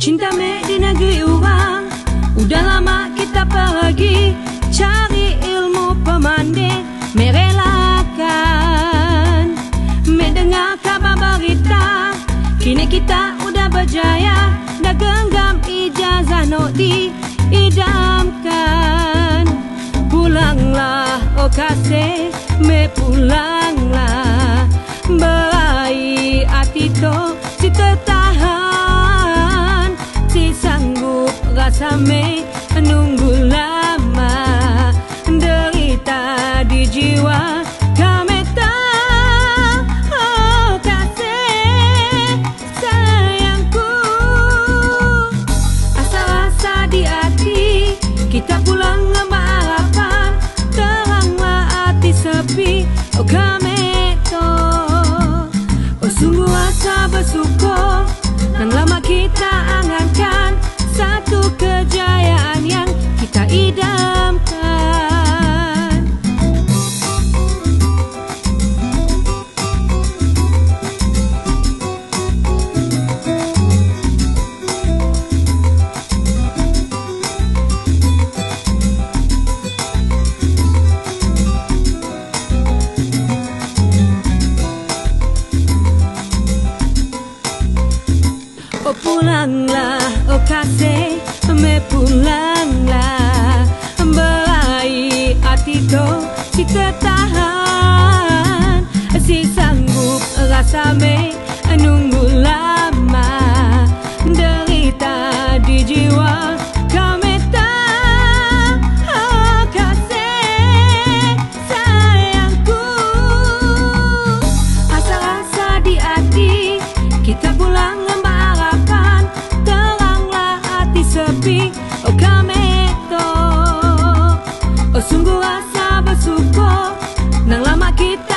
Cinta me di negeri uang Udah lama kita pergi Cari ilmu pemandi. Merelakan Mendengar kabar berita. Kini kita udah berjaya Dah genggam ijazah nok diidamkan. Pulanglah okase kasih Me pulang. Sanggup rasa me nunggu lama. Derita di jiwa kami tahu oh, kasih sayangku. Asa-asa di hati kita pulang harapan teranglah hati sepi. Oh kami Oh pulanglah, oh kasih, me pulanglah Berai hati tu si tertahan Si sanggup rasa me Sungguh asa bersyukur. Nang lama kita